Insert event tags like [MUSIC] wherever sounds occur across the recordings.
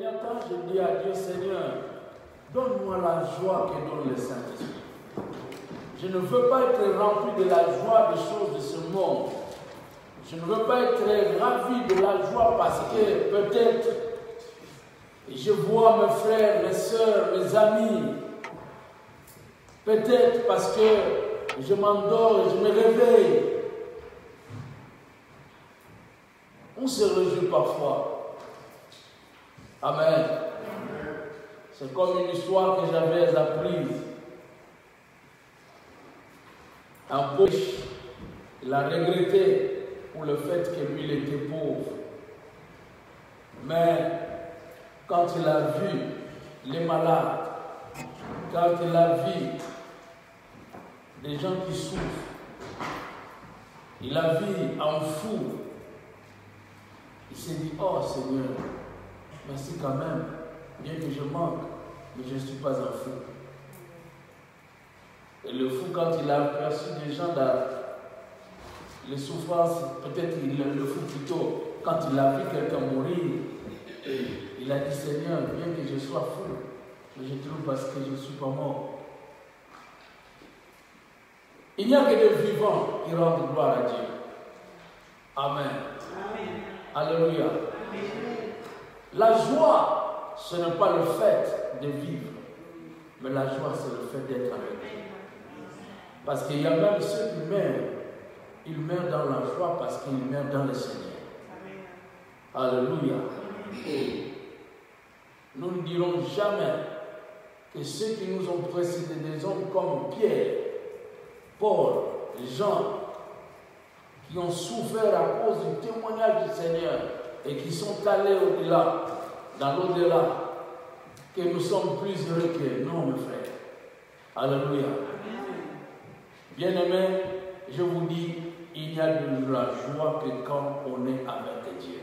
dernier temps, je dis à Dieu, Seigneur, donne-moi la joie que donne le Saint-Esprit. Je ne veux pas être rempli de la joie des choses de ce monde. Je ne veux pas être ravi de la joie parce que peut-être je vois mes frères, mes soeurs, mes amis. Peut-être parce que je m'endors et je me réveille. On se réjouit parfois. Amen. C'est comme une histoire que j'avais apprise. Un pauvre, il a regretté pour le fait que lui, il était pauvre. Mais quand il a vu les malades, quand il a vu des gens qui souffrent, il a vu un fou, il s'est dit, oh Seigneur, merci quand même, bien que je manque, mais je ne suis pas un fou. Et le fou, quand il a aperçu des gens dans les souffrances, peut-être il le fou plutôt, quand il a vu quelqu'un mourir, il a dit Seigneur, bien que je sois fou, je trouve parce que je ne suis pas mort. Il n'y a que des vivants qui rendent gloire à Dieu. Amen. Alléluia. La joie, ce n'est pas le fait de vivre, mais la joie, c'est le fait d'être avec Dieu. Parce qu'il y a même ceux qui meurent, ils meurent dans la joie parce qu'ils meurent dans le Seigneur. Alléluia. Nous ne dirons jamais que ceux qui nous ont précédés, des hommes comme Pierre, Paul, Jean, qui ont souffert à cause du témoignage du Seigneur et qui sont allés au-delà, dans l'au-delà, que nous sommes plus heureux que non, mes frères. Alléluia. Bien-aimés, je vous dis, il y a de la joie que quand on est avec Dieu.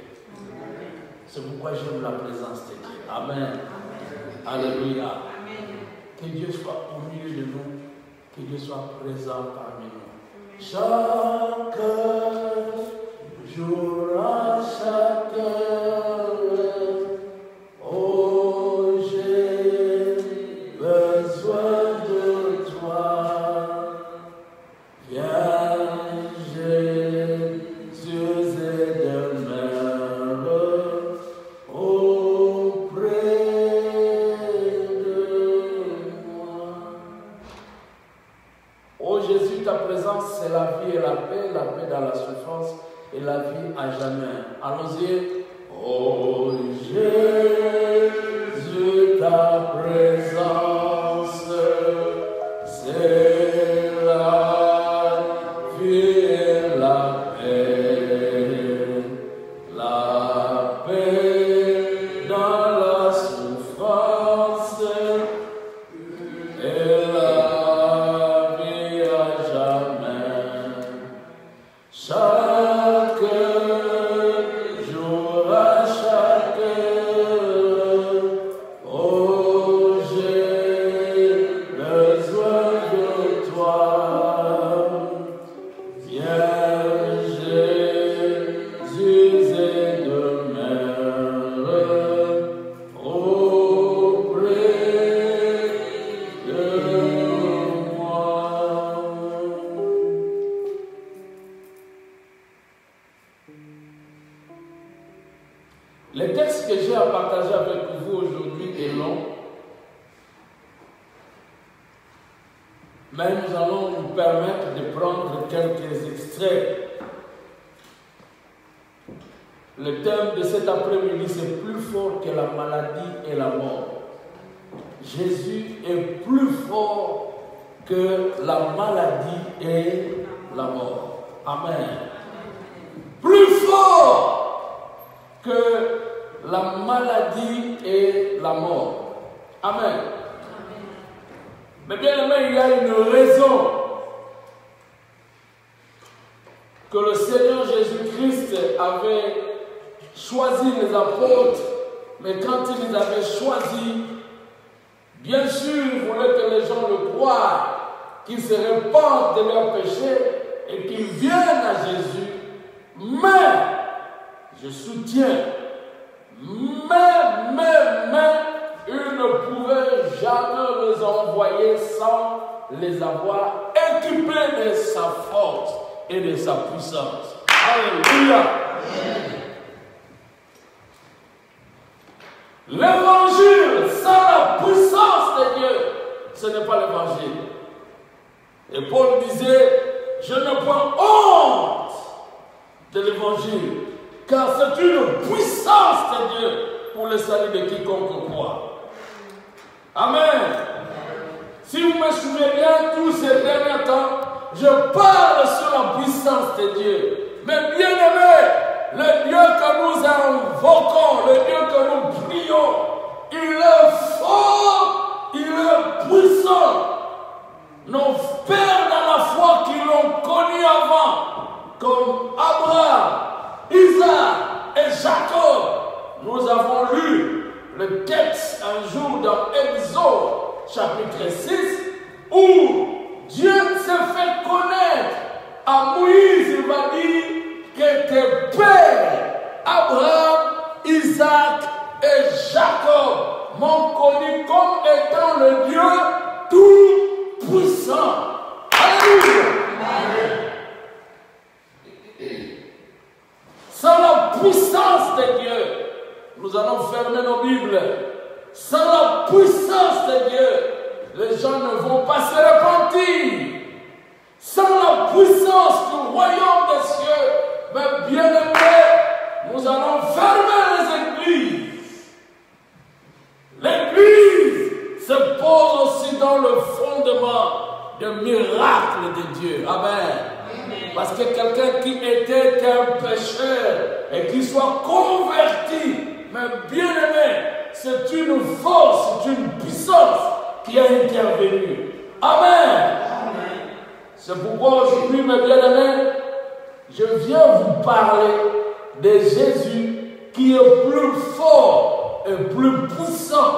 C'est pourquoi j'aime la présence de Dieu. Amen. Alléluia. Que Dieu soit au milieu de nous, que Dieu soit présent parmi nous. Chaque jour ils viennent à Jésus, mais, je soutiens, mais, mais, mais, il ne pouvait jamais les envoyer sans les avoir équipés de sa force et de sa puissance. Alléluia. L'évangile sans la puissance de Dieu, ce n'est pas l'évangile. Et Paul disait, je ne prends honte de l'évangile, car c'est une puissance de Dieu pour le salut de quiconque croit. Amen. Si vous me souvenez bien, tous ces derniers temps, je parle sur la puissance de Dieu. Mais bien aimé, le Dieu que nous invoquons, le Dieu que nous prions, il est fort, il est puissant. Nos pères dans la foi qui l'ont connu avant, comme Abraham, Isaac et Jacob, nous avons lu le texte un jour dans Exode chapitre 6 où Dieu s'est fait connaître. À Moïse, il va dire que tes pères, Abraham, Isaac et Jacob, m'ont connu comme étant le Dieu tout puissant. Alléluia. Sans la puissance de Dieu, nous allons fermer nos Bibles. Sans la puissance de Dieu, les gens ne vont pas se repentir. Sans la puissance du royaume des cieux, mais bien aimés, nous allons fermer les églises. L'église se pose aussi dans le des miracles de Dieu. Amen. Parce que quelqu'un qui était un pécheur et qui soit converti, mais bien aimé, c'est une force, c'est une puissance qui a intervenu. Amen. C'est pourquoi aujourd'hui, mes bien-aimés, je viens vous parler de Jésus qui est plus fort et plus puissant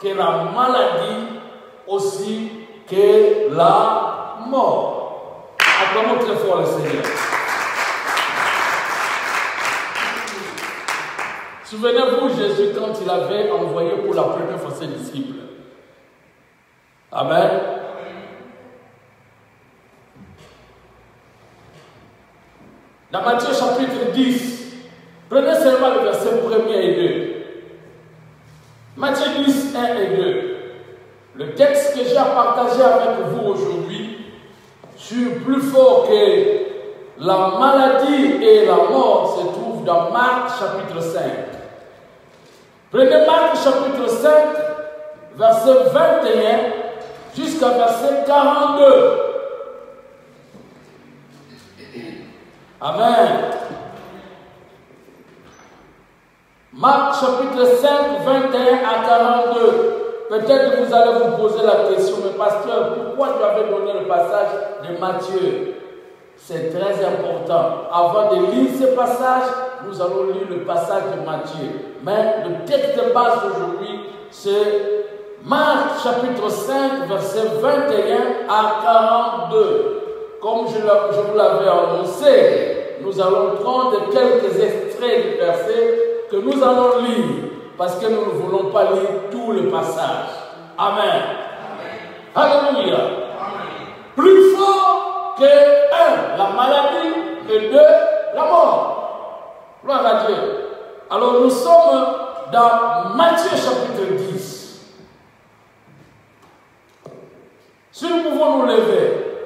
que la maladie, aussi que la mort. Acclamons très fort le Seigneur. Souvenez-vous, Jésus, quand il avait envoyé pour la première fois ses disciples. Amen. Dans Matthieu chapitre 10, prenez seulement le verset 1 et 2. Matthieu 10, 1 et 2. Le texte que j'ai à partager avec vous aujourd'hui, sur plus fort que la maladie et la mort se trouve dans Marc chapitre 5. Prenez Marc chapitre 5, verset 21 jusqu'à verset 42. Amen. Marc chapitre 5, 21 à 42. Peut-être que vous allez vous poser la question, mais pasteur, pourquoi tu avais donné le passage de Matthieu? C'est très important. Avant de lire ce passage, nous allons lire le passage de Matthieu. Mais le texte de base aujourd'hui, c'est Marc chapitre 5, verset 21 à 42. Comme je, vous l'avais annoncé, nous allons prendre quelques extraits du verset que nous allons lire parce que nous ne voulons pas lire tout le passage. Amen. Alléluia. Plus fort que un, la maladie, et deux, la mort. Gloire à Dieu. Alors nous sommes dans Matthieu chapitre 10. Si nous pouvons nous lever,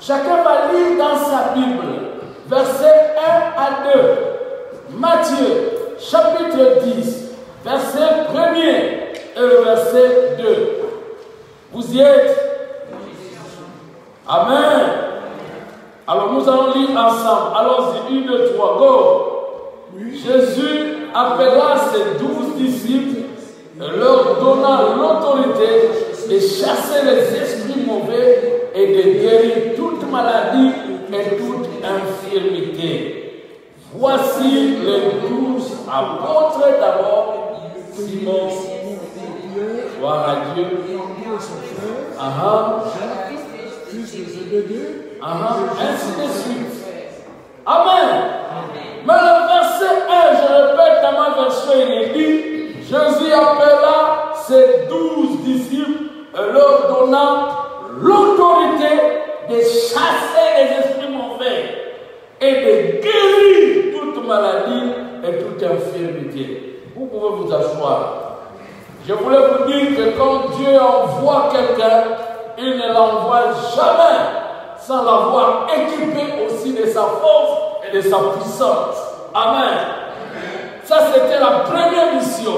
chacun va lire dans sa Bible, verset 1 à 2. Matthieu chapitre 10, verset 1er et le verset 2. Vous y êtes? Amen. Alors nous allons lire ensemble. Allons-y, une, deux, trois, go. Jésus appela ses douze disciples leur donna l'autorité de chasser les esprits mauvais et de guérir toute maladie et toute infirmité. Voici les douze apôtres d'abord, Simon, gloire à Dieu, Aha. Ainsi de suite. Amen. Mais le verset 1, je répète dans ma version, il est dit, Jésus appela ses douze disciples leur donnant l'autorité de chasser les esprits mauvais et de guérir toute maladie et toute infirmité. Vous pouvez vous asseoir. Je voulais vous dire que quand Dieu envoie quelqu'un, il ne l'envoie jamais sans l'avoir équipé aussi de sa force et de sa puissance. Amen. Ça, c'était la première mission.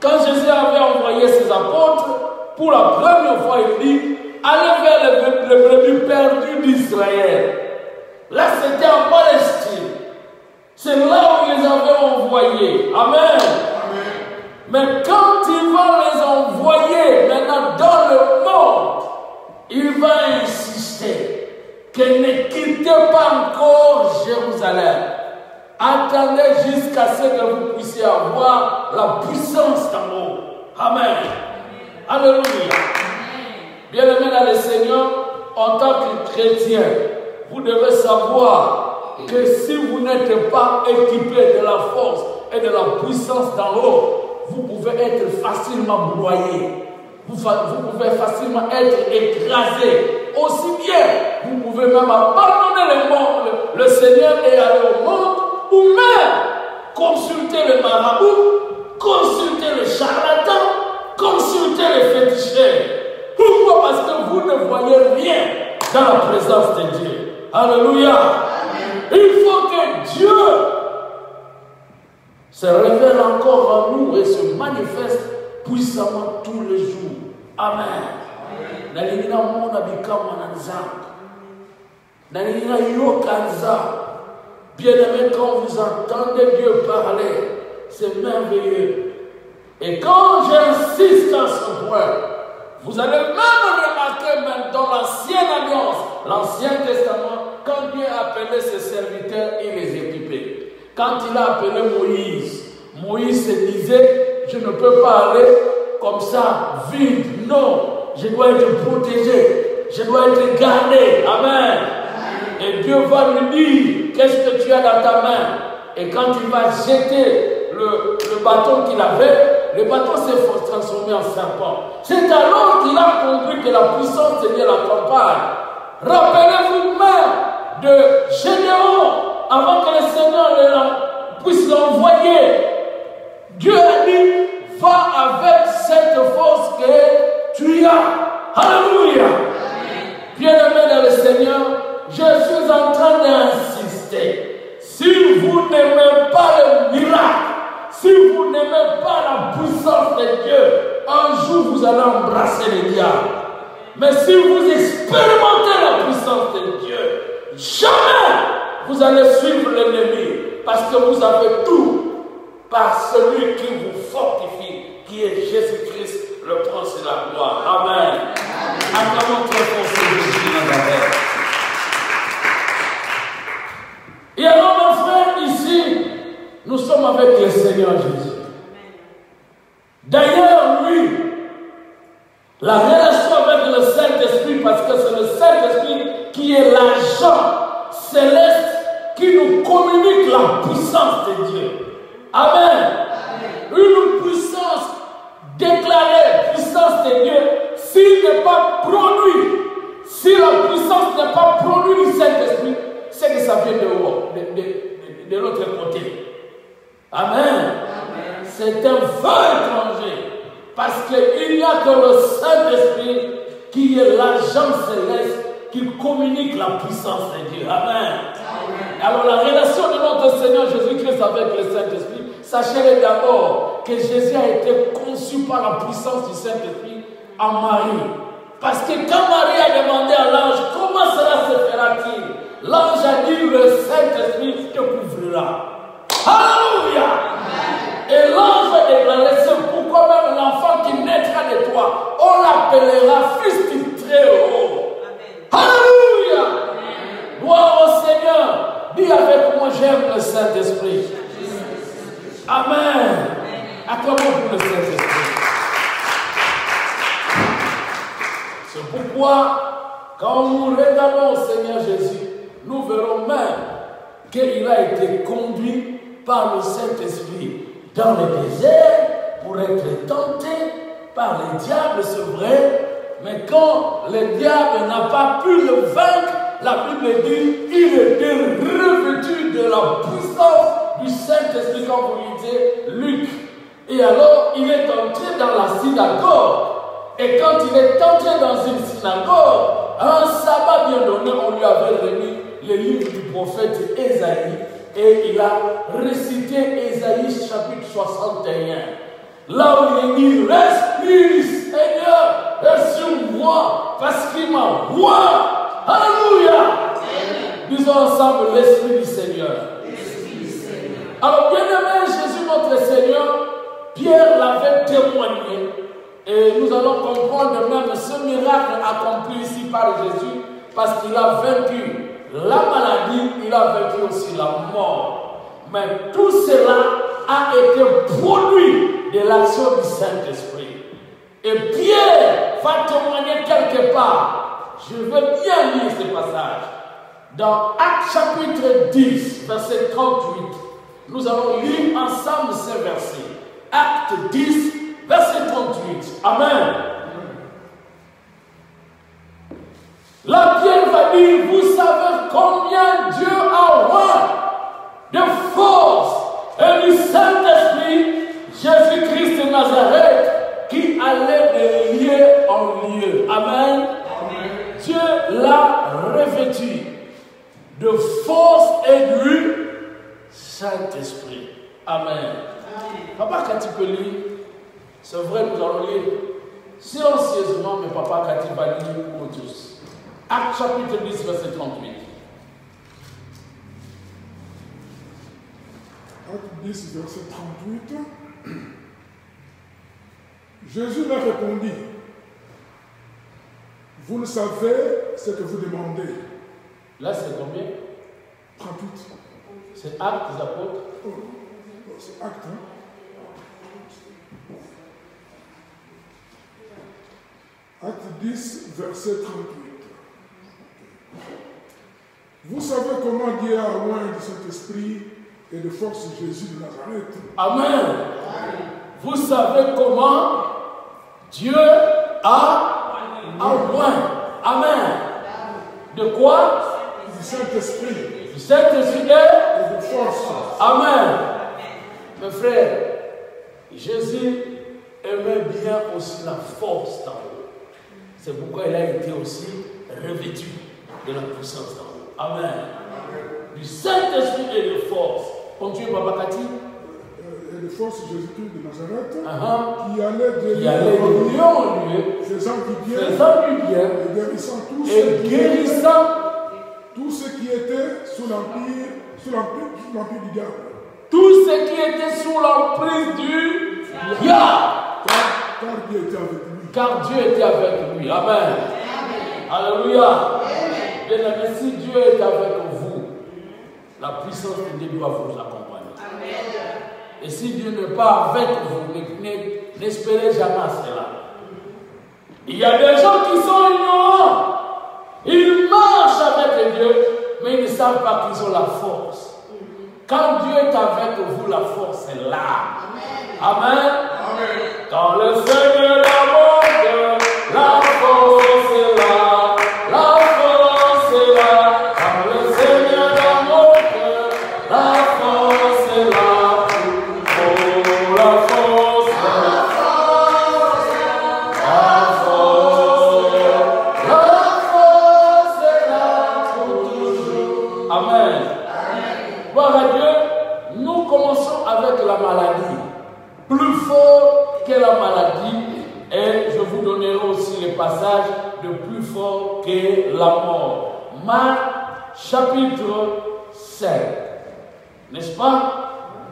Quand Jésus avait envoyé ses apôtres, pour la première fois, il dit, allez vers le, le perdu d'Israël. Là, c'était en Palestine. C'est là où il les avait envoyés. Amen. Mais quand il va les envoyer maintenant dans le monde, il va insister que ne quittez pas encore Jérusalem. Attendez jusqu'à ce que vous puissiez avoir la puissance d'amour. Amen. Alléluia. Bien-aimé dans le Seigneur, en tant que chrétien, vous devez savoir que si vous n'êtes pas équipé de la force et de la puissance d'en haut, vous pouvez être facilement broyé. Vous, pouvez facilement être écrasé. Aussi bien, vous pouvez même abandonner le monde, le, le Seigneur et aller au monde, ou même consulter le marabout, consulter le charlatan, consulter les féticheurs. Pourquoi? Parce que vous ne voyez rien dans la présence de Dieu. Alléluia. Il faut que Dieu se révèle encore en nous et se manifeste puissamment tous les jours. Amen. nalingi namona bikamwa na nzambe nzambe bien-aimé quand vous entendez Dieu parler c'est merveilleux et quand j'insiste à ce point vous allez même remarquer même dans l'ancienne alliance l'ancien testament quand Dieu appelait ses serviteurs il les équipait quand il a appelé Moïse Moïse se disait je ne peux pas aller comme ça vide non je dois être protégé, je dois être gardé. Amen. Et Dieu va lui dire, qu'est-ce que tu as dans ta main? Et quand il va jeter le, le bâton qu'il avait, le bâton s'est transformé en serpent. C'est alors qu'il a compris que la puissance de Dieu l'accompagne. Rappelez-vous même de Gédéon, avant que le Seigneur puisse l'envoyer. Dieu a dit, va avec cette force que tu as. Alléluia. Bien-aimé dans le Seigneur, je suis en train d'insister. Si vous n'aimez pas le miracle, si vous n'aimez pas la puissance de Dieu, un jour vous allez embrasser le diable. Mais si vous expérimentez la puissance de Dieu, jamais vous allez suivre l'ennemi parce que vous avez tout par celui qui vous fortifie, qui est Jésus-Christ, le prince de la gloire. Amen. Acclamons très fort. Et alors, mon frère, ici, nous sommes avec le Seigneur Jésus. D'ailleurs, lui, la relation Parce que c'est le Saint-Esprit qui est l'agent céleste qui nous communique la puissance de Dieu. Amen. Une puissance déclarée, puissance de Dieu, s'il n'est pas produit, si la puissance n'est pas produite du Saint-Esprit, c'est que ça vient de de, de, de, de l'autre côté. Amen. C'est un vœu étranger. Parce qu'il n'y a que le Saint-Esprit qui est l'agent céleste qui communique la puissance de Dieu. Amen. Alors la relation de notre Seigneur Jésus-Christ avec le Saint-Esprit, sachez d'abord que Jésus a été conçu par la puissance du Saint-Esprit en Marie. Parce que quand Marie a demandé à l'ange, comment cela se fera-t-il? L'ange a dit, le Saint-Esprit te couvrira. Alléluia Et l'ange a déclaré, c'est même l'enfant qui naîtra de toi, on l'appellera fils du Très-Haut. Alléluia Gloire au Seigneur. Dis avec moi, j'aime le Saint-Esprit. Amen. Acclamons pour le Saint-Esprit. C'est pourquoi, quand nous regardons au Seigneur Jésus, nous verrons même qu'il a été conduit par le Saint-Esprit dans le désert pour être tenté par les diables, c'est vrai, mais quand le diable n'a pas pu le vaincre, la Bible dit il était revêtu de la puissance du Saint-Esprit, comme vous lisez Luc. Et alors, il est entré dans la synagogue. Et quand il est entré dans une synagogue, un sabbat bien donné, on lui avait remis le livre du prophète Ésaïe. Et il a récité Ésaïe chapitre 61. Là où il est dit, respire Seigneur, et sur moi, parce qu'il roi. Alléluia. Disons ensemble l'Esprit du Seigneur. Alors, bien aimé Jésus notre Seigneur, Pierre l'avait témoigné. Et nous allons comprendre même ce miracle accompli ici par Jésus, parce qu'il a vaincu la maladie, il a vaincu aussi la mort. Mais tout cela a été produit de l'action du Saint-Esprit. Et Pierre va témoigner quelque part. Je veux bien lire ce passage. Dans Acte chapitre 10, verset 38, nous allons lire ensemble ces versets. Acte 10, verset 38. Amen. La Pierre va dire, vous savez combien Dieu a roi de force et du Saint-Esprit, Jésus-Christ de Nazareth, qui allait de lieu en lieu. Amen. Dieu l'a revêtu de force et du Saint-Esprit. Amen. Papa, quand tu peux lire, c'est vrai, nous allons lire silencieusement, mais papa, quand tu vas lire pour tous. Acte chapitre 10, verset 38. Acte 10, verset 38. Jésus leur répondit, vous ne savez ce que vous demandez. Là, c'est combien 38. C'est Acte des apôtres. Oh, oh, c'est acte. Hein? Acte 10, verset 38. Vous savez comment Dieu a loin de Saint-Esprit et de force Jésus de Nazareth. Amen. Vous savez comment Dieu a loin. Amen. De quoi Du Saint-Esprit Du Saint-Esprit et de force. Amen. Mes frères, Jésus aimait bien aussi la force d'en haut. C'est pourquoi il a été aussi revêtu de la puissance d'en haut. Amen. Du Saint-Esprit et de force. Continuez, Papa Kati. euh, Et de force Jésus-Christ de Nazareth Uh-huh. qui allait de Qui allait de lieu en lieu, faisant du bien faisant du bien et guérissant tous et ceux qui guérissant tous ceux qui étaient sous l'empire sous l'empire du diable. tous ceux qui étaient sous l'emprise du diable. Car, car Dieu était avec lui. Car Dieu était avec lui. Amen. Alléluia. Bien aimé, si Dieu est avec vous, la puissance de Dieu doit vous accompagner. Et si Dieu n'est pas avec vous, ne- ne- n'espérez jamais à cela. Il y a des gens qui sont ignorants. Ils marchent avec Dieu, mais ils ne savent pas qu'ils ont la force. Quand Dieu est avec vous, la force est là. Amen. Quand le Seigneur chapitre 7. N'est-ce pas?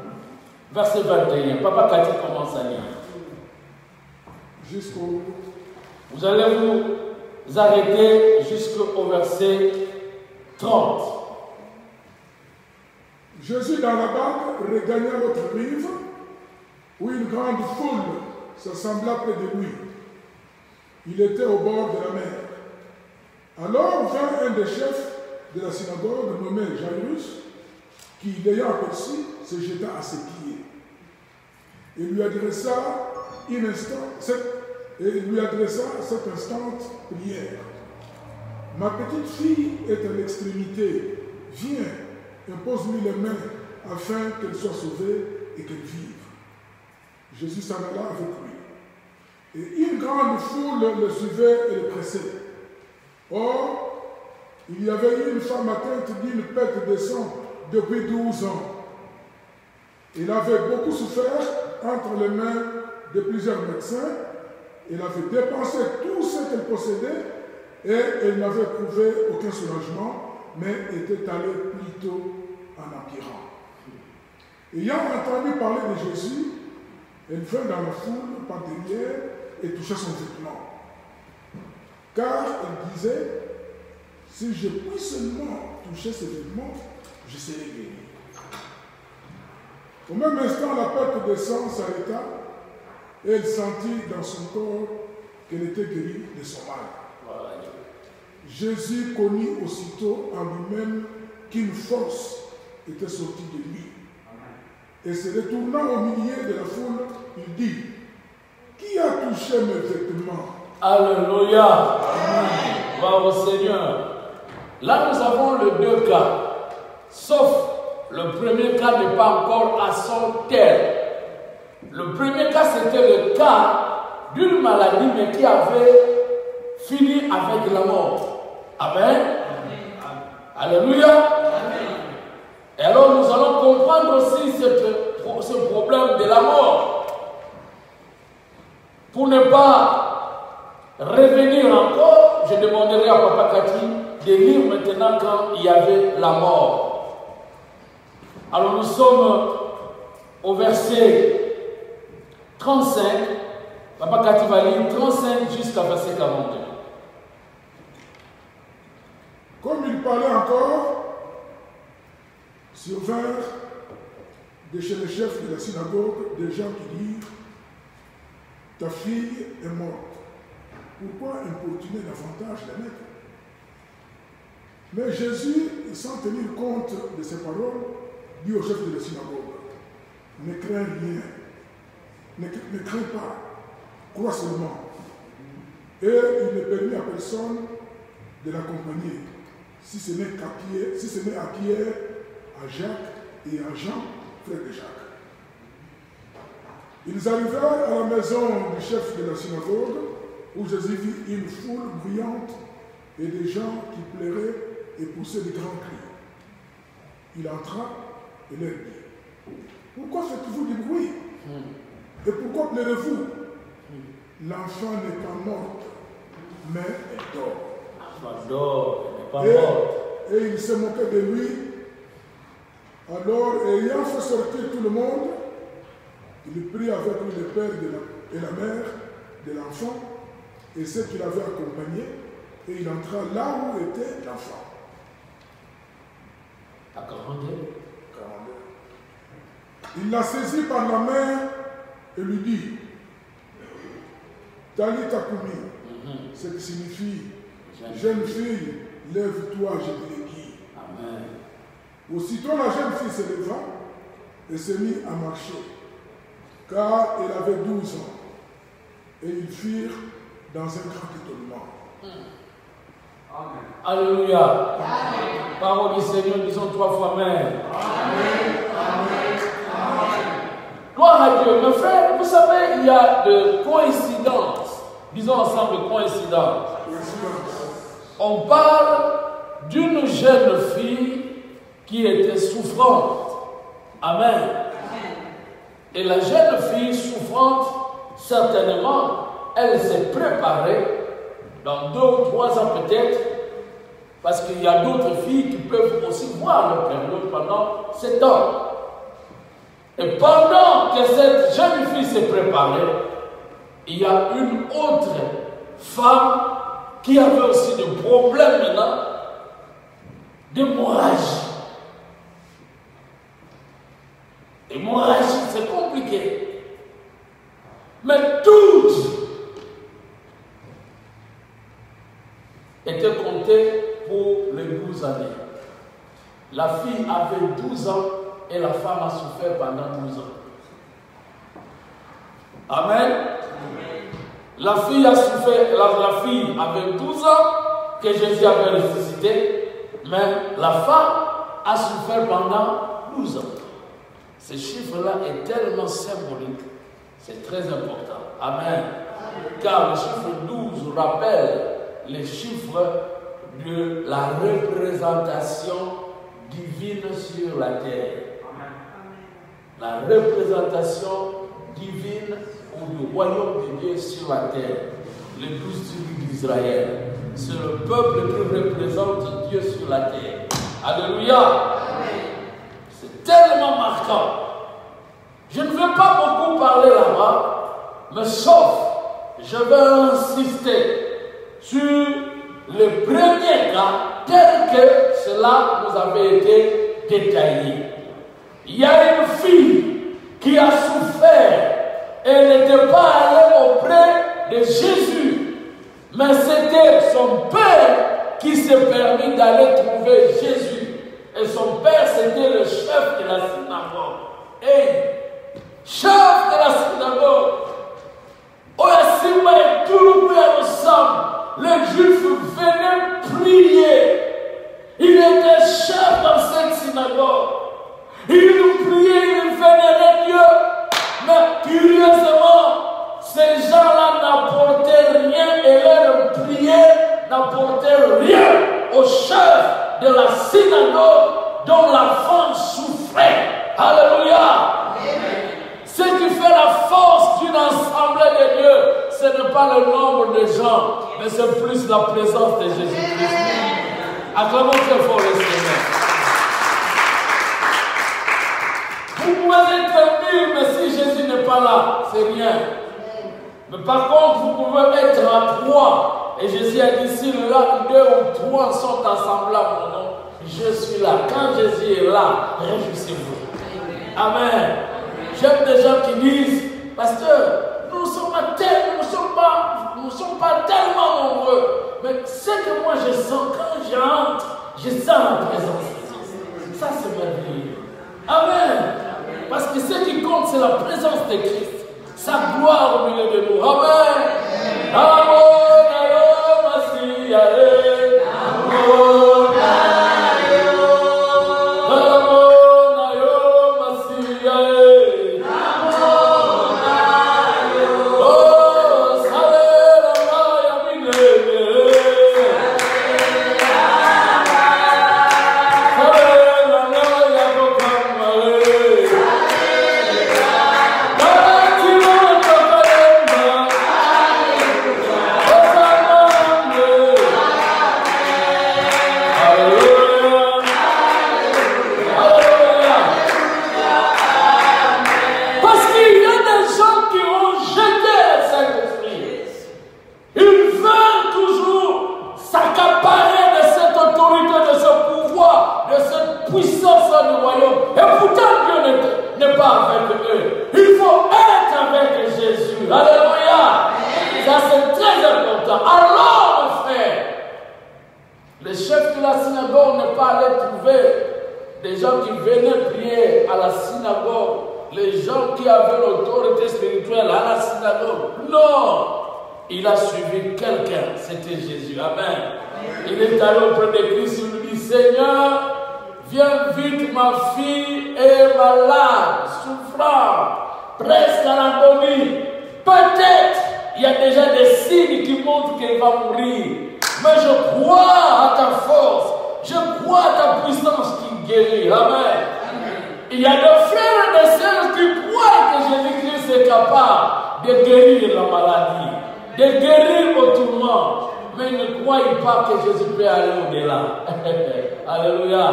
Verset 21. Papa Cathy commence à lire. Jusqu'au Vous allez vous arrêter jusqu'au verset 30. Jésus dans la barque regagna l'autre rive, où une grande foule s'assembla près de lui. Il était au bord de la mer. Alors vint un des chefs de la synagogue nommé Jairus, qui, l'ayant aperçu, se jeta à ses pieds et lui adressa une instant, cette- et lui adressa cette instante prière. Ma petite fille est à l'extrémité. Viens, impose-lui les mains afin qu'elle soit sauvée et qu'elle vive. Jésus s'en alla avec lui. Et une grande foule le suivait et le pressait. Or, il y avait eu une femme atteinte d'une perte de sang depuis 12 ans. Elle avait beaucoup souffert entre les mains de plusieurs médecins. Elle avait dépensé tout ce qu'elle possédait et elle n'avait trouvé aucun soulagement, mais était allée plutôt en empirant. Ayant entendu parler de Jésus, elle vint dans la foule par derrière et toucha son vêtement. Car elle disait, si je puis seulement toucher ce vêtement, je serai guéri. Au même instant, la perte de sang s'arrêta et elle sentit dans son corps qu'elle était guérie de son mal. Jésus connut aussitôt en lui-même qu'une force était sortie de lui. Et se retournant au milieu de la foule, il dit, qui a touché mes vêtements? Alléluia. Seigneur. Là, nous avons le deux cas. Sauf le premier cas n'est pas encore à son terme. Le premier cas, c'était le cas d'une maladie, mais qui avait fini avec la mort. Amen. Alléluia. Et alors nous allons comprendre aussi ce problème de la mort. Pour ne pas revenir encore, je demanderai à Papa Cathy de lire maintenant quand il y avait la mort. Alors nous sommes au verset 35. Papa Cathy va lire 35 jusqu'à verset 42. Comme il parlait encore, survinrent de chez le chef de la synagogue des gens qui dirent Ta fille est morte. Pourquoi importuner davantage la maître Mais Jésus, sans tenir compte de ces paroles, dit au chef de la synagogue Ne crains rien, ne, crains pas, crois seulement. Et il ne permet à personne de l'accompagner, si ce n'est si ce n'est à Pierre, à Jacques et à Jean, frère de Jacques. Ils arrivèrent à la maison du chef de la synagogue, où Jésus vit une foule bruyante et des gens qui pleuraient et poussaient de grands cris. Il entra et leur dit, pourquoi faites-vous du bruit? Et pourquoi pleurez-vous? L'enfant n'est pas mort, mais elle dort. Pas Et, morte. et il se moquait de lui. Alors, ayant fait sortir tout le monde, il prit avec lui le père de la- et la mère de l'enfant et ceux qui l'avaient accompagné, et il entra là où était l'enfant. À 42. Il la saisit par la main et lui dit Talita Kumi, ce qui signifie Jeune fille, lève-toi, je te dis. Amen. Aussitôt la jeune fille se leva et se mit à marcher, car elle avait 12 ans. Et ils firent dans un grand étonnement. Alléluia. Parole du Seigneur, disons trois fois Amen. Gloire à Dieu. Mes frères, vous savez, il y a de coïncidences. Disons ensemble coïncidences. On parle d'une jeune fille qui était souffrante. Amen. Et la jeune fille souffrante, certainement, elle s'est préparée dans deux ou trois ans peut-être, parce qu'il y a d'autres filles qui peuvent aussi voir leur période pendant sept ans. Et pendant que cette jeune fille s'est préparée, il y a une autre femme qui avait aussi des problèmes maintenant d'hémorragie. Hémorragie, c'est compliqué. Mais toutes étaient comptées pour les 12 années. La fille avait 12 ans et la femme a souffert pendant 12 ans. Amen. La fille a souffert, la, fille avait 12 ans que Jésus avait ressuscité, mais la femme a souffert pendant 12 ans. Ce chiffre-là est tellement symbolique, c'est très important. Amen. Car le chiffre 12 rappelle les chiffres de la représentation divine sur la terre. La représentation divine ou du royaume de Dieu sur la terre. Les douze tribus d'Israël. C'est le peuple qui représente Dieu sur la terre. Alléluia. C'est tellement marquant. Je ne vais pas beaucoup parler là-bas, mais sauf, je vais insister sur le premier cas tel que cela nous avait été détaillé. Il y a une fille qui a souffert. Elle n'était pas allée auprès de Jésus, mais c'était son père qui s'est permis d'aller trouver Jésus. Et son père, c'était le chef de la synagogue. Et chef de la synagogue, Simba et tout le ensemble, les Juifs venaient prier. Il était chef dans cette synagogue. Il priait, il vénérait Dieu. Mais curieusement, ces gens-là n'apportaient rien et leur prière n'apportait rien au chef de la synagogue dont la femme souffrait. Alléluia. Ce qui fait la force d'une assemblée de Dieu, ce n'est pas le nombre de gens, mais c'est plus la présence de Jésus-Christ. Acclamons très fort le Seigneur. Vous pouvez être mille, mais si Jésus n'est pas là, c'est rien. Mais par contre, vous pouvez être à trois. Et Jésus a dit, si là, deux ou trois sont ensemble à mon nom, je suis là. Quand Jésus est là, réjouissez-vous. Amen. J'aime des gens qui disent, pasteur, nous ne sommes pas tellement, tellement nombreux. Mais ce que moi je sens quand j'entre, je sens la présence. Ça c'est merveilleux. Amen. Parce que ce qui compte, c'est la présence de Christ. Sa gloire au milieu de nous. Amen. Amen. mais ne croyez pas que Jésus peut aller au-delà. [LAUGHS] Alléluia.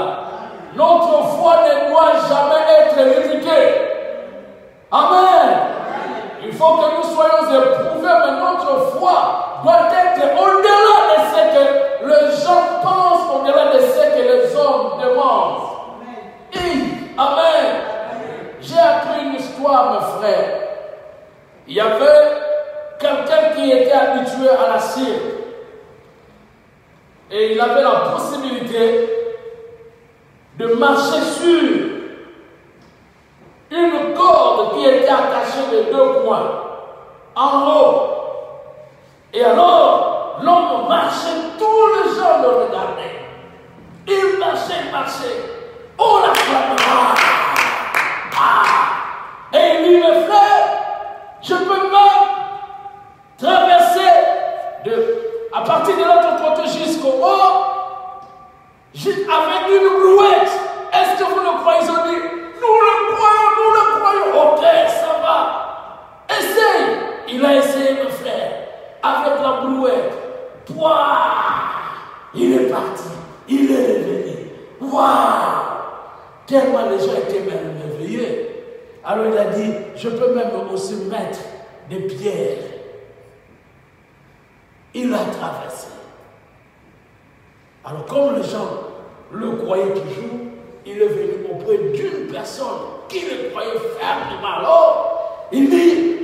Notre foi ne doit jamais être critiquée. Amen. Il faut que nous soyons éprouvés, mais notre foi doit être au-delà de ce que les gens pensent, au-delà de ce que les hommes demandent. Amen. Amen. J'ai appris une histoire, mes frères. Il y avait quelqu'un qui était habitué à la cire. Et il avait la possibilité de marcher sur une corde qui était attachée de deux points en haut. Et alors, l'homme marchait, tous les gens le regardaient. Il marchait, marchait. Oh, On l'acclamait. Ah! Et il dit, mes frères, je peux même traverser de à partir de l'autre côté jusqu'au haut avec une brouette. Est-ce que vous le croyez? Dit, nous le croyons, nous le croyons. Ok, ça va. Essaye. Il a essayé, mes frères, avec la brouette. Pouah Il est parti. Il est revenu. Waouh Tellement les gens étaient même éveillés. Alors il a dit, je peux même aussi mettre des pierres. Il a traversé. Alors comme les gens le croyaient toujours, il est venu auprès d'une personne qui le croyait fermement. Alors, il dit,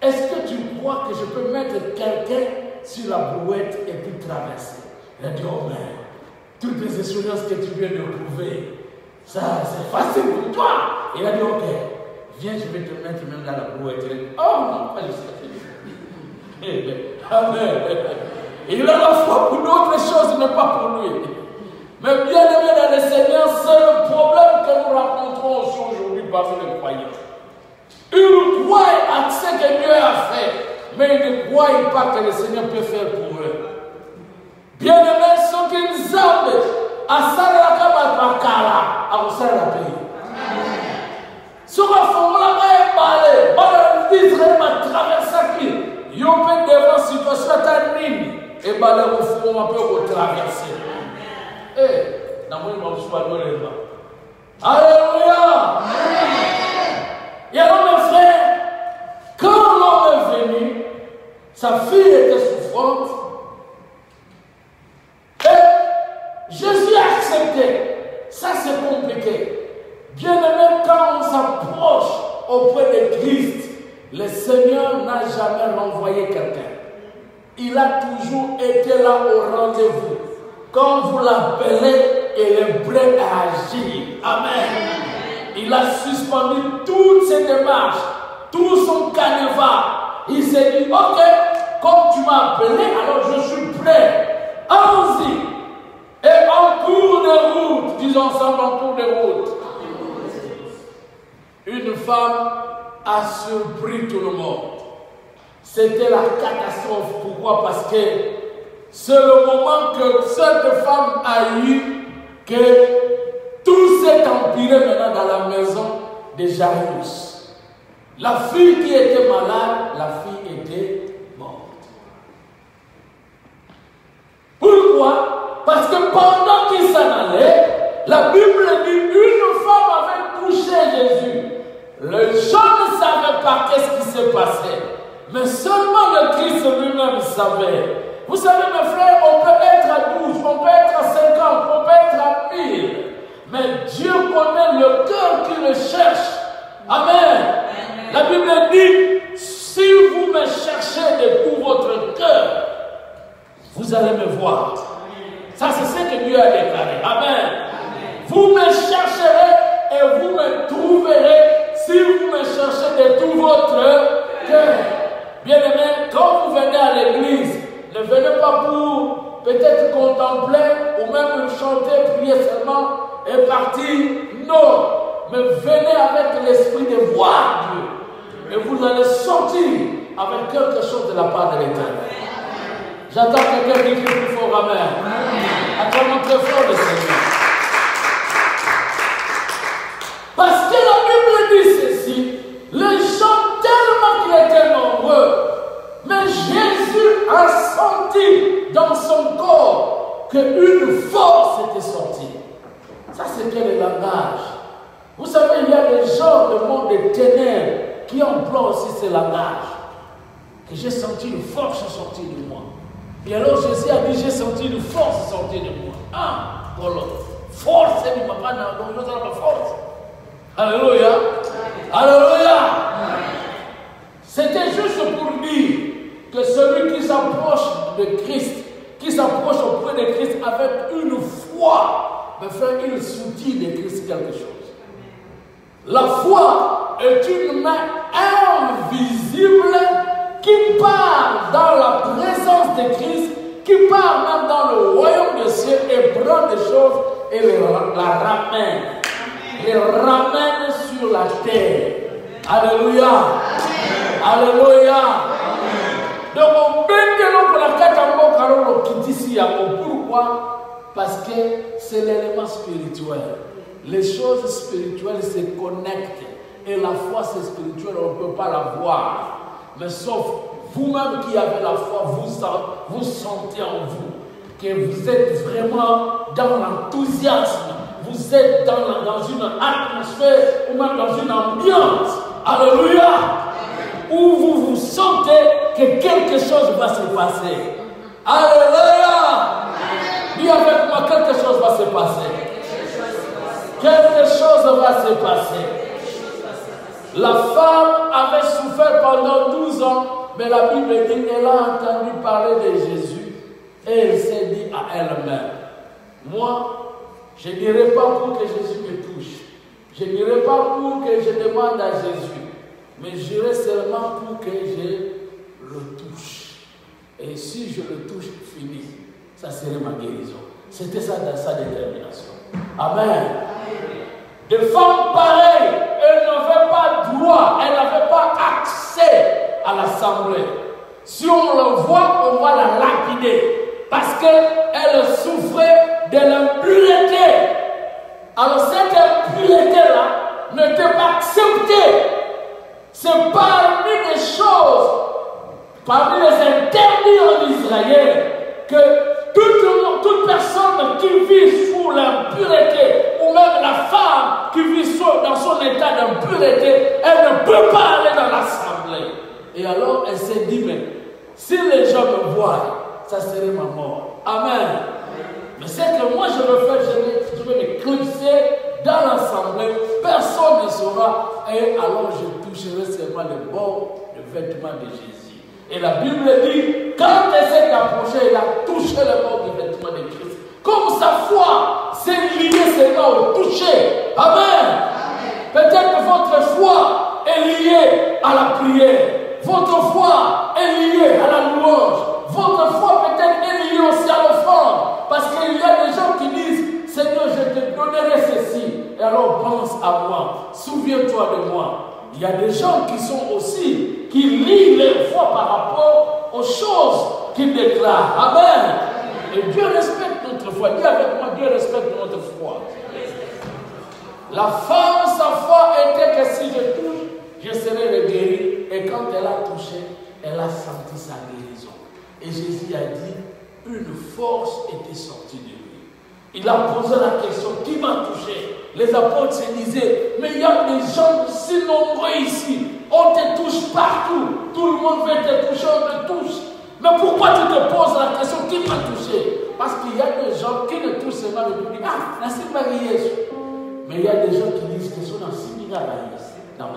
est-ce que tu crois que je peux mettre quelqu'un sur la brouette et puis traverser? Il a dit, oh mais, toutes les expériences que tu viens de prouver, ça c'est facile pour toi. Il a dit, ok, viens, je vais te mettre même dans la brouette. Il a dit, oh non, pas jusqu'à Amen. Il a la foi pour d'autres choses, mais pas pour lui. Mais bien aimé dans le Seigneur, c'est le problème que nous rencontrons aussi aujourd'hui parmi les croyants. Ils croient à ce que Dieu a fait, mais ils ne croient pas que le Seigneur peut faire pour eux. Bien aimé, ce qu'ils aiment, à Saraka Bakara, à Osara Pays. Sur la formule, on va l'Israël va traverser qui Ils ont devant situation à et bah là, au fond, on peut traverser. Eh, nom, je suis Alléluia. Et alors, mes frères, quand l'homme est venu, sa fille était souffrante, et Jésus a accepté. Ça, c'est compliqué. Bien aimé, quand on s'approche auprès de Christ, le Seigneur n'a jamais renvoyé quelqu'un. Il a toujours été là au rendez-vous. Quand vous l'appelez, il est prêt à agir. Amen. Il a suspendu toutes ses démarches, tout son canevas. Il s'est dit, ok, comme tu m'as appelé, alors je suis prêt. Allons-y. Et en cours de route, disons ensemble en cours de route, une femme a surpris tout le monde. C'était la catastrophe. Pourquoi? Parce que c'est le moment que cette femme a eu que tout s'est empiré maintenant dans la maison de Jairus. La fille qui était malade, la fille était morte. Pourquoi? Parce que pendant qu'il s'en allait, la Bible dit une femme avait touché Jésus. Les gens ne savaient pas qu'est-ce qui s'est passé. Mais seulement le Christ lui-même savait. Vous savez, mes frères, on peut être à 12, on peut être à 50, on peut être à 1000. Mais Dieu connaît le cœur qui le cherche. Amen. La Bible dit, si vous me cherchez de tout votre cœur, vous allez me voir. Ça, c'est ce que Dieu a déclaré. Amen. Vous me chercherez et vous me trouverez si vous me cherchez de tout votre cœur. Bien aimé, quand vous venez à l'église, ne venez pas pour peut-être contempler ou même chanter, prier seulement et partir. Non, mais venez avec l'esprit de voir Dieu. Et vous allez sortir avec quelque chose de la part de l'éternel. J'attends quelqu'un qui crie plus fort Amen. Acclamons très fort le Seigneur. Parce que la qu'une force était sortie. Ça, c'était le langage. Vous savez, il y a des gens du monde des ténèbres qui emploient aussi ce langage. Que j'ai senti une force sortir de moi. Et alors Jésus a dit, j'ai senti une force sortir de moi. Ah, voilà. Force, il m'a pas dans la force. Alléluia. Alléluia. C'était juste pour dire que celui qui s'approche de Christ, qui s'approche auprès de Christ avec une foi, me fait il soutient de Christ quelque chose. La foi est une main invisible qui part dans la présence de Christ, qui part même dans le royaume des cieux et prend des choses et les, la ramène. Les ramène sur la terre. Alléluia. Alléluia. Donc, on peut la carte en Pourquoi? Parce que c'est l'élément spirituel. Les choses spirituelles se connectent. Et la foi, c'est spirituel, on ne peut pas la voir. Mais sauf vous-même qui avez la foi, vous, vous sentez en vous que vous êtes vraiment dans l'enthousiasme. Vous êtes dans, dans une atmosphère ou même dans une ambiance. Alléluia. Où vous vous sentez que quelque chose va se passer. Alléluia. Dis avec moi, quelque chose va se passer. Quelque chose va se passer. La femme avait souffert pendant 12 ans, mais la Bible dit qu'elle a entendu parler de Jésus et elle s'est dit à elle-même, moi, je n'irai pas pour que Jésus me touche. Je n'irai pas pour que je demande à Jésus, mais j'irai seulement pour que je le touche. Et si je le touche, fini. Ça serait ma guérison. C'était ça dans sa détermination. Amen. Des femmes pareilles, elles n'avaient pas droit, elles n'avaient pas accès à l'assemblée. Si on le voit, on va la lapider. Parce qu'elle souffrait de l'impureté. Alors cette impureté-là n'était pas acceptée. C'est parmi les choses, parmi les interdits en Israël, que toute, personne qui vit sous l'impureté, ou même la femme qui vit dans son état d'impureté, elle ne peut pas aller dans l'assemblée. Et alors elle s'est dit, mais si les gens me voient, ça serait ma mort. Amen. Mais c'est que moi je veux faire, je vais, je dans l'assemblée, personne ne saura, et alors je toucherai seulement le bord, le vêtement de Jésus. Et la Bible dit, quand elle s'est approchée, elle a touché le bord du vêtement de Christ. Comme sa foi s'est liée seulement au toucher. Amen. Peut-être que votre foi est liée à la prière. Votre foi est liée à la louange. Votre foi peut-être est liée aussi à l'offrande. Parce qu'il y a des gens qui disent, Seigneur, je te donnerai ceci. Et alors pense à moi. Souviens-toi de moi. Il y a des gens qui sont aussi, qui lient leur foi par rapport aux choses qu'ils déclarent. Amen. Et Dieu respecte notre foi. Dis avec moi, Dieu respecte notre foi. La femme, sa foi était que si je touche, je serai guéri. Et quand elle a touché, elle a senti sa guérison. Et Jésus a dit, une force était sortie de lui. Il a posé la question, qui m'a touché? Les apôtres se disaient, mais il y a des gens si nombreux ici, on te touche partout, tout le monde veut te toucher, on te touche. Mais pourquoi tu te poses la question, qui m'a touché? Parce qu'il y a des gens qui ne touchent seulement le public. Ah, la Mais il y a des gens qui disent que sont dans dans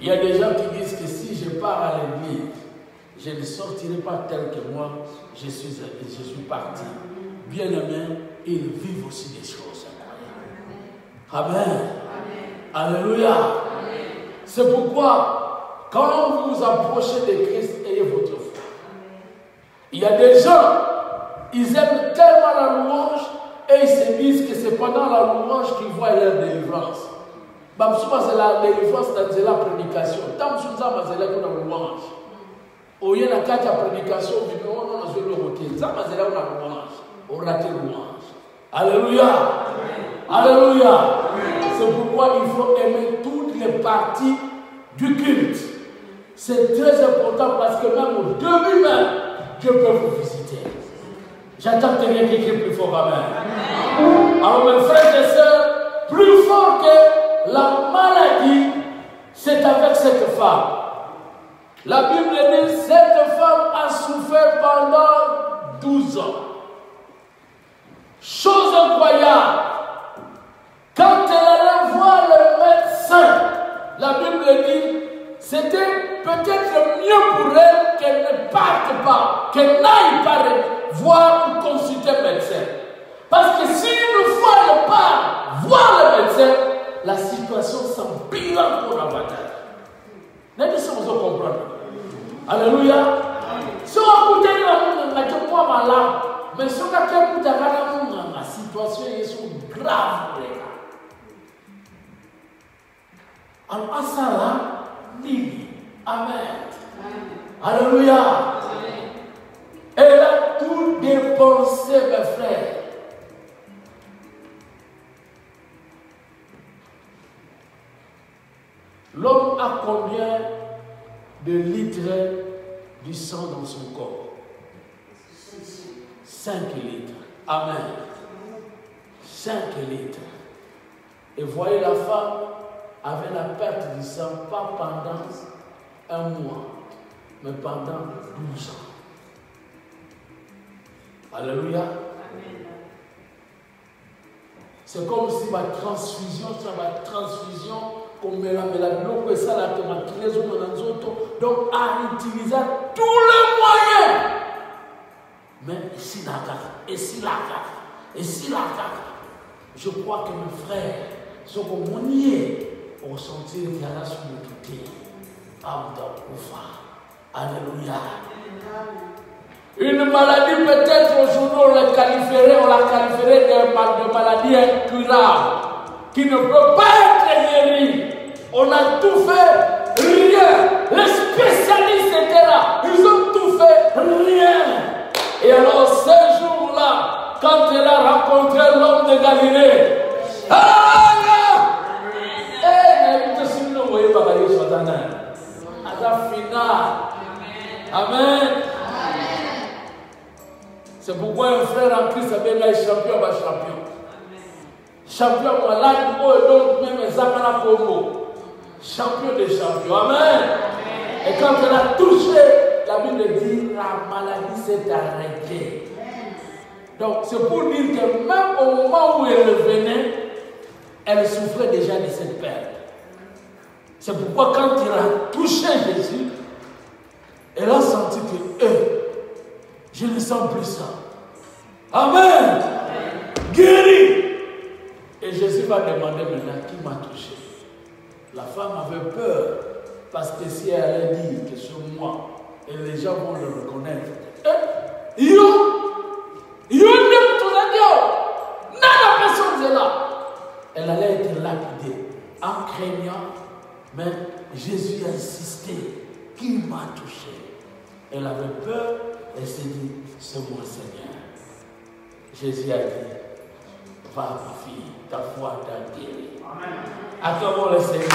Il y a des gens qui disent que si je pars à l'église, je ne sortirai pas tel que moi, je suis, je suis parti. Bien aimé, ils vivent aussi des choses Amen. Alléluia. C'est pourquoi, quand vous vous approchez de Christ, ayez votre foi. Il y a des gens, ils aiment tellement la louange et ils se disent que c'est pendant la louange qu'ils voient leur délivrance. c'est la délivrance c'est la prédication. Tant que vous avez la louange. Au lieu de la prédication, vous avez le routier. Ça, c'est la louange. On rate louange. Alléluia. Alléluia. C'est pourquoi il faut aimer toutes les parties du culte. C'est très important parce que même au début même, Dieu peut vous visiter. J'attends que quelqu'un qui plus fort. Amen. Alors mes frères et sœurs, plus fort que la maladie, c'est avec cette femme. La Bible dit, cette femme a souffert pendant 12 ans. Chose incroyable. Quand elle allait voir le médecin, la Bible dit, c'était peut-être mieux pour elle qu'elle ne parte pas, qu'elle n'aille pas voir ou consulter le médecin. Parce que si une fois elle part voir le médecin, la situation s'empire la bataille. nani sio mzo comprendre Alléluia so akutana mungu ngachokuwa malamu mais soki akekutaka na mungu nga situation yesu grave leka alors asala nini amen. Alléluia. Elle a tout dépensé, mes frères. L'homme a combien de litres du sang dans son corps? 5 litres. Amen. 5 litres. Et voyez la femme avait la perte du sang, pas pendant un mois, mais pendant 12 ans. Alléluia. C'est comme si ma transfusion, c'est ma transfusion, comme la biloko esalaka makili ezonga na nzoto donc a utilisé tous les moyens mais esila kaka esila kaka esila kaka je crois que mes frères soki omoni ye osentir ete aza sumutu te abuta kufa alléluia. Une maladie peut-être aujourd'hui on la qualifierait, on la qualifierait de maladie incurable, qui ne peut pas être guérie. On a tout fait, rien. Les spécialistes étaient là, ils ont tout fait, rien. Et alors ce jour-là, quand elle a rencontré l'homme de Galilée, Alléluia! Eh. Amen. C'est pourquoi un frère en Christ un champion, va champion. Champion malade, oh, donc même Zakana Congo. Champion des champions. Amen. Et quand elle a touché, la Bible dit la maladie s'est arrêtée. Donc c'est pour dire que même au moment où elle venait, elle souffrait déjà de cette perte. C'est pourquoi quand il a touché Jésus, elle a senti que eh, je ne sens plus ça. Amen. Guéri. Et Jésus va demander maintenant qui m'a touché? La femme avait peur parce que si elle allait dire que c'est moi, et les gens vont le reconnaître. Eh, personne n'est là. Elle allait être lapidée en craignant, mais Jésus a insisté. Qui m'a touché Elle avait peur, elle s'est dit, c'est moi Seigneur. Jésus a dit, va ma fille, ta foi t'a guéri. Acclamons le Seigneur.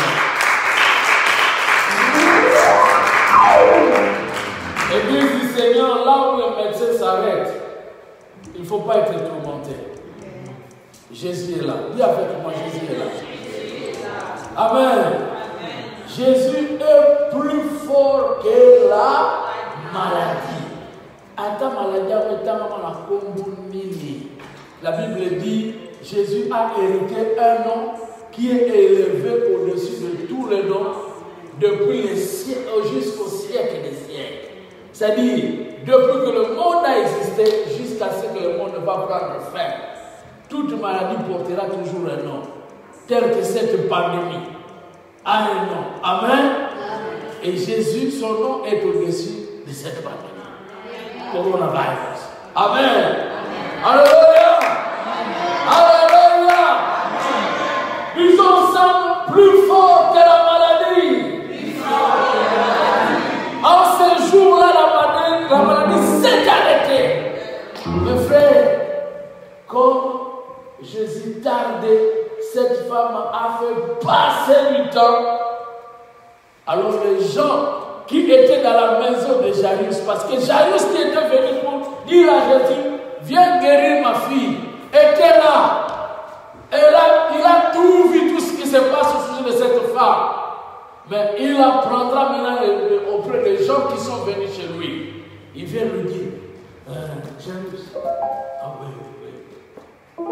Église du Seigneur, là où le médecin s'arrête, il ne faut pas être tourmenté. Jésus est là. Dis avec moi, Jésus est là. Amen. Jésus est plus fort que la maladie. Maladie. La Bible dit Jésus a hérité un nom qui est élevé au-dessus de tous les noms depuis les siècles jusqu'au siècle des siècles. C'est-à-dire, depuis que le monde a existé jusqu'à ce que le monde va prendre fin, toute maladie portera toujours un nom, tel que cette pandémie a un nom. Amen. Et Jésus, son nom est au-dessus de cette pandémie. Coronavirus. Amen. Alléluia. Alléluia. Ils sont plus forts gens qui étaient dans la maison de Jairus, parce que Jairus qui était venu pour dire à Jésus, viens guérir ma fille, était là. Et là, il a tout vu, tout ce qui se passe au sujet de cette femme. Mais il apprendra maintenant auprès des gens qui sont venus chez lui. Il vient lui dire, euh, Jairus, ah oui, oui.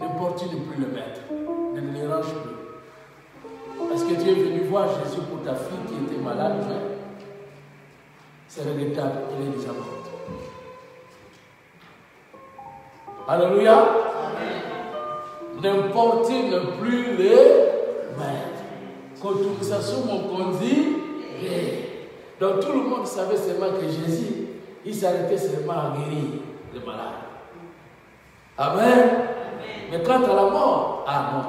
N'importune plus le maître, ne le dérange plus. Parce que tu es venu voir Jésus pour ta fille qui était malade, c'est regrettable, elle est déjà morte. Alléluia. N'importune plus le maître. kotumisa so mokonzi eh. donc tout le monde savait seulement que jésus il s'arrêtait seulement à guérir les malades amen mais quant à la mort ah non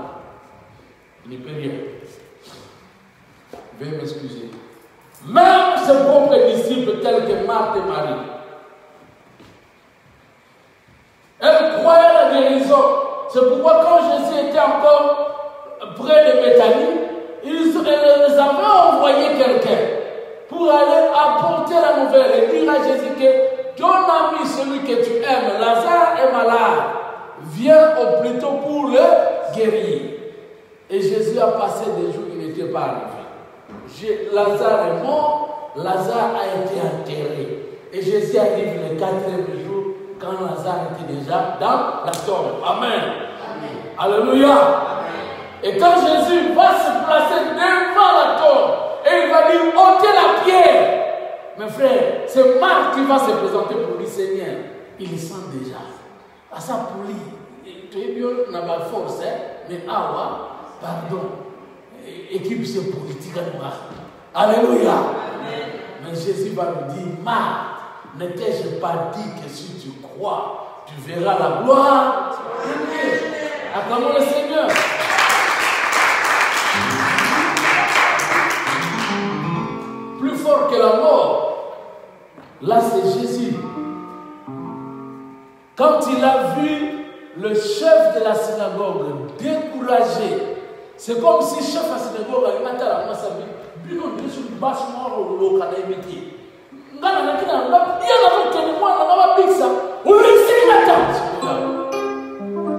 il ne peut rien veuillez m'excuser même ses propres disciples tels que Marthe et Marie elles croyaient la guérison c'est pourquoi quand Jésus était encore près de Bethanie ils, avaient envoyé quelqu'un pour aller apporter la nouvelle et dire à Jésus que ton ami, celui que tu aimes, Lazare est malade, viens au plus tôt pour le guérir. Et Jésus a passé des jours, il n'était pas arrivé. Lazare est mort, Lazare a été enterré. Et Jésus arrive le quatrième jour quand Lazare était déjà dans la tombe. Amen. Alléluia. Et quand Jésus va se placer devant la tombe, et il va dire ôtez la pierre. Mes frères, c'est Marc qui va se présenter pour lui, Seigneur. Il le sent déjà. À sa poulie, tu es bien, n'a pas force, hein? mais awa, pardon, équipe c'est politique à moi. Alléluia. Mais Jésus va lui dire Marc, ne t'ai-je pas dit que si tu crois, tu verras la gloire? De Dieu. Acclamons le Seigneur. Plus fort que la mort, là c'est Jésus. Quand il a vu le chef de la synagogue découragé, c'est comme si chef de la synagogue a dit à la masabi, bino. Ngana na.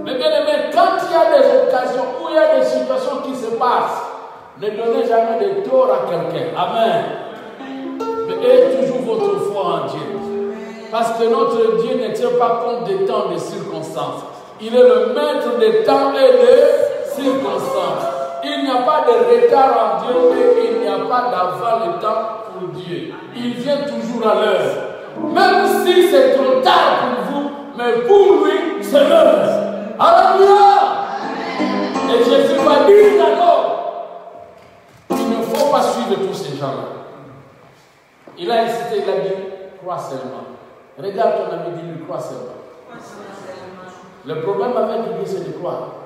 Mais bien aimé, quand il y a des occasions où il y a des situations qui se passent, ne donnez jamais de tort à quelqu'un. Amen. Mais ayez toujours votre foi en Dieu. Parce que notre Dieu ne tient pas compte des temps, des circonstances. Il est le maître des temps et des circonstances. Il n'y a pas de retard en Dieu et il n'y a pas d'avant le temps pour Dieu. Il vient toujours à l'heure. Même si c'est trop tard pour vous, mais pour lui, c'est l'heure. Alléluia. Et Jésus va dire alors, il ne faut pas suivre tous ces gens-là. Il a incité, il a dit, crois seulement. Regarde ton ami, dis-lui, crois seulement. Le problème avec lui, c'est de croire.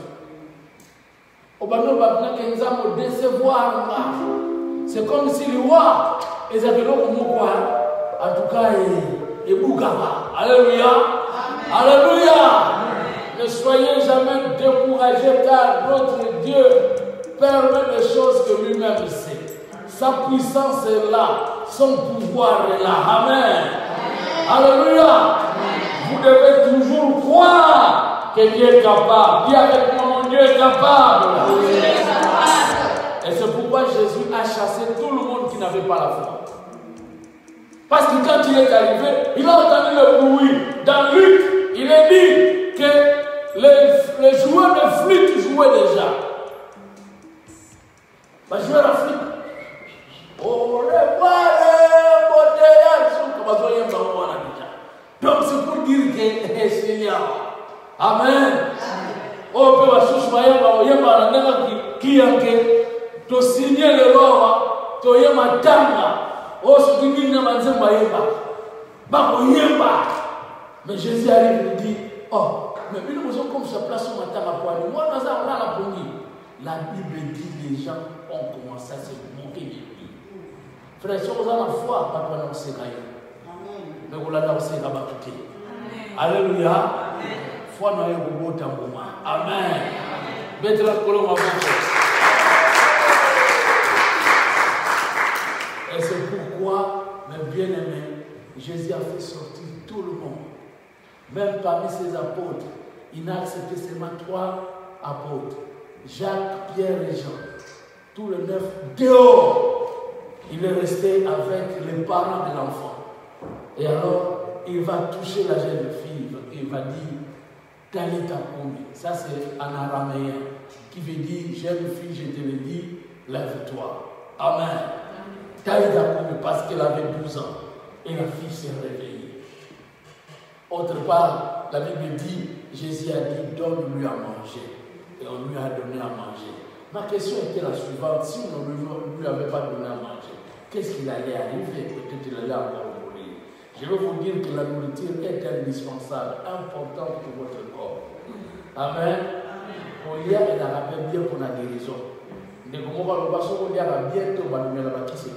d'akusu. Obano babinaka nzambe décevoir nga. C'est comme si le roi ezalaki eloko moko en tout cas ebukaka. Alléluia. Alléluia. Ne soyez jamais découragés car notre Dieu permet des choses que lui-même sait. Sa puissance est là, son pouvoir est là. Amen. Alléluia. Vous devez toujours croire que Dieu est capable. Dis avec moi, Dieu est capable. Et c'est pourquoi Jésus a chassé tout le monde qui n'avait pas la foi. Parce que quand il est arrivé, il a entendu le bruit. Dans Luc, il est dit que les, joueurs de flûte jouaient déjà. Les de flûte. Oh, donc c'est pour dire que [LAUGHS] Seigneur. Amen. Tosinye lelowa tanga soki na banzembo bakoyemba mais jésus arrive et dit oh mais bino bozokomisa place o matanga kwani mwana aza kolala pongi la bible dit les gens ont commencé à se moquer de lui. Frère soki oza na foi bato wana koseka yo me kolanda koseka bato te alleluya amen. Et c'est pourquoi mes bien-aimés jésus a fait sortir tout le monde. Même parmi ses apôtres il n'a accepté seulement trois apôtres. Jacques, Pierre et Jean. Tout le neuf dehors. Il est resté avec les parents de l'enfant. Et alors, il va toucher la jeune fille. Il va dire Kumi. Ça, c'est en araméen, qui veut dire Jeune fille, je te le dis, lève-toi. Amen. Kumi, parce qu'elle avait 12 ans. Et la fille s'est réveillée. Autre part, la Bible dit Jésus a dit Donne-lui à manger. Et on lui a donné à manger. Ma question était la suivante si on ne lui avait pas donné à manger, qu'est-ce qu'il allait arriver? Peut-être qu'il allait encore. Je veux vous dire que la nourriture est indispensable, importante pour votre corps. Amen. Pour lire, il a rappelé bien pour la guérison. Mais comment on va le dire bientôt, on va nous mettre qui s'est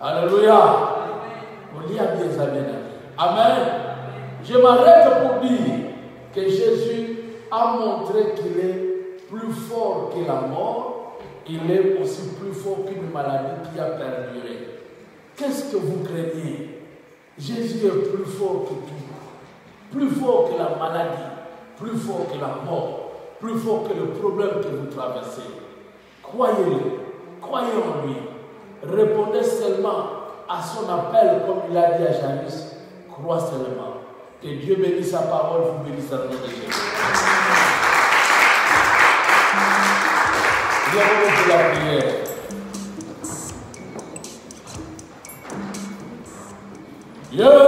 Alléluia. Pour lire bien ça, bien Amen. Je m'arrête pour dire que Jésus a montré qu'il est plus fort que la mort, il est aussi plus fort qu'une maladie qui a perduré. Qu'est-ce que vous craignez? Jésus est plus fort que tout, plus fort que la maladie, plus fort que la mort, plus fort que le problème que vous traversez. Croyez-le, croyez en lui. Répondez seulement à son appel comme il a dit à Jairus. Crois seulement. Que Dieu bénisse sa parole, vous bénisse la de Jésus. Nous faire la prière. Yeah.